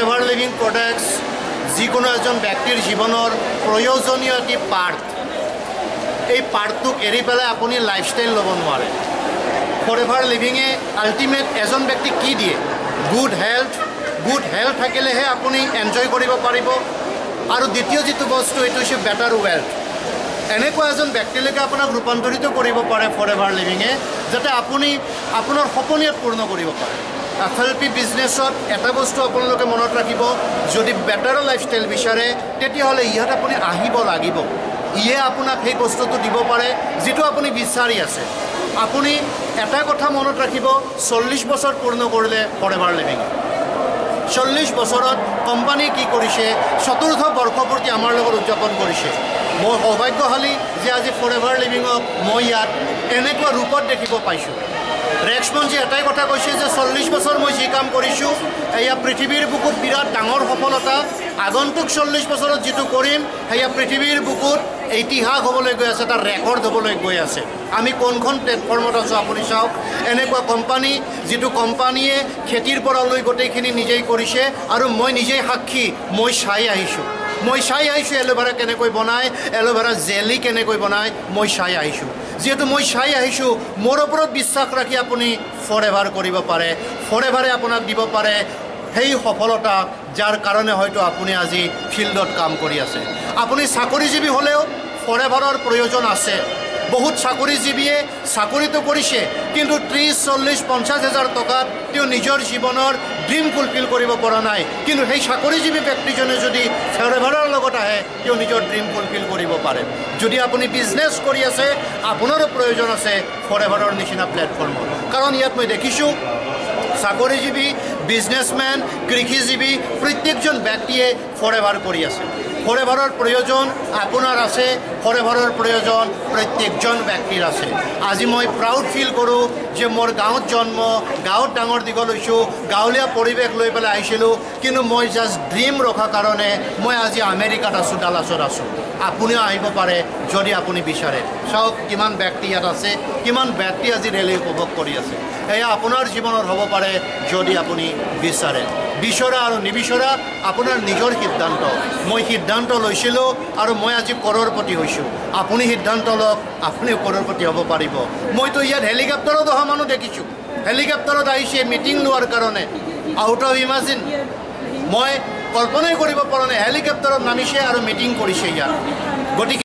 Ever living products যিকোনো এজন ব্যক্তিৰ জীৱনৰ প্ৰয়োজনীয় এটি পাৰ্ট এই পাৰ্টটোক এৰি পেলাই আপুনি লাইফষ্টাইল ল'ব ফৰ এভাৰ লিভিঙে আল্টিমেট এজন ব্যক্তিক কি দিয়ে? গুড হেল্থ গুড হেল্থ থাকিলেহে আপুনি এনজয় পাৰিব। আৰু দ্বিতীয় যিটো বস্তু এইটো হৈছে বেটাৰ ৱেল্থ এনেকুৱা এজন ব্যক্তিলৈকে কৰিব পাৰে ফৰ এভাৰ লিভিঙে যাতে আপুনি ইয়াত পূৰ্ণ কৰিব পাৰে। এফ এল পি বিজনেছত এটা বস্তু আপোনালোকে মনত ৰাখিব যদি বেটাৰ লাইফষ্টাইল বিচাৰে তেতিয়াহ'লে ইয়াত আপুনি আহিব লাগিব। ইয়ে আপোনাক সেই বস্তুটো দিব পাৰে যিটো আপুনি বিচাৰি আছে। আপুনি এটা কথা মনত ৰাখিব চল্লিছ বছৰ পূৰ্ণ কৰিলে ফৰ এভাৰ লিভিং চল্লিছ বছৰত কোম্পানীয়ে কি কৰিছে চতুৰ্থ বৰ্ষপূৰ্তি আমাৰ লগত উদযাপন কৰিছে। মই সৌভাগ্যশালী যে আজি ফৰ এভাৰ লিভিঙক মই ইয়াত এনেকুৱা ৰূপত দেখিব পাইছোঁ। ৰেক্সমঞ্চে এটাই কথা কৈছে যে চল্লিছ বছৰ মই যি কাম কৰিছোঁ এয়া পৃথিৱীৰ বুকুত বিৰাট ডাঙৰ সফলতা। আগন্তুক চল্লিছ বছৰত যিটো কৰিম সেয়া পৃথিৱীৰ বুকুত ইতিহাস হ'বলৈ গৈ আছে তাৰ ৰেকৰ্ড হ'বলৈ গৈ আছে। আমি কোনখন প্লেটফৰ্মত আছোঁ আপুনি চাওক। এনেকুৱা কোম্পানী যিটো কোম্পানীয়ে খেতিৰ পৰা লৈ গোটেইখিনি নিজেই কৰিছে আৰু মই নিজেই সাক্ষী মই চাই আহিছোঁ। মই চাই আহিছোঁ এল'ভেৰা কেনেকৈ বনায় এল'ভেৰা জেলি কেনেকৈ বনায় মই চাই আহিছোঁ। যিহেতু মই চাই আহিছোঁ মোৰ ওপৰত বিশ্বাস ৰাখি আপুনি ফৰ এভাৰ কৰিব পাৰে ফৰ এভাৰে আপোনাক দিব পাৰে সেই সফলতা যাৰ কাৰণে হয়তো আপুনি আজি ফিল্ডত কাম কৰি আছে। আপুনি চাকৰিজীৱী হ'লেও ফৰ এভাৰৰ প্ৰয়োজন আছে। বহুত চাকৰিজীৱীয়ে চাকৰিটো কৰিছে কিন্তু ত্ৰিছ চল্লিছ পঞ্চাছ হাজাৰ টকাত তেওঁ নিজৰ জীৱনৰ ড্ৰিম ফুলফিল কৰিব পৰা নাই। কিন্তু সেই চাকৰিজীৱী ব্যক্তিজনে যদি ফৰ এভাৰৰ লগত আহে তেওঁ নিজৰ ড্ৰিম ফুলফিল কৰিব পাৰে। যদি আপুনি বিজনেছ কৰি আছে আপোনাৰো প্ৰয়োজন আছে ফৰ এভাৰৰ নিচিনা প্লেটফৰ্মত কাৰণ ইয়াত মই দেখিছোঁ চাকৰিজীৱী বিজনেছমেন কৃষিজীৱী প্ৰত্যেকজন ব্যক্তিয়ে ফৰ এভাৰ কৰি আছে। ফৰ এভাৰৰ প্ৰয়োজন আপোনাৰ আছে ফৰ এভাৰৰ প্ৰয়োজন প্ৰত্যেকজন ব্যক্তিৰ আছে। আজি মই প্ৰাউড ফিল কৰোঁ যে মোৰ গাঁৱত জন্ম, গাঁৱত ডাঙৰ দীঘল হৈছোঁ, গাঁৱলীয়া পৰিৱেশ লৈ পেলাই আহিছিলোঁ, কিন্তু মই জাষ্ট ড্ৰিম ৰখাৰ কাৰণে মই আজি আমেৰিকাত আছোঁ, ডালাছত আছোঁ। আপুনিও আহিব পাৰে যদি আপুনি বিচাৰে। চাওক কিমান ব্যক্তি ইয়াত আছে, কিমান ব্যক্তি আজি ৰেলী উপভোগ কৰি আছে। এয়া আপোনাৰ জীৱনত হ'ব পাৰে যদি আপুনি বিচাৰে। বিচৰা আৰু নিবিচৰা আপোনাৰ নিজৰ সিদ্ধান্ত। মই সিদ্ধান্ত লৈছিলোঁ আৰু মই আজি কৰৰপতি হৈছোঁ। আপুনি সিদ্ধান্ত লওক আপুনিও কৰৰপতি হ'ব পাৰিব। মইতো ইয়াত হেলিকপ্টাৰত অহা মানুহ দেখিছোঁ। হেলিকপ্টাৰত আহিছে মিটিং লোৱাৰ কাৰণে। আউট অফ ইমাজিন মই কল্পনাই কৰিব পৰা নাই হেলিকপ্টাৰত নামিছে আৰু মিটিং কৰিছে ইয়াত। গতিকে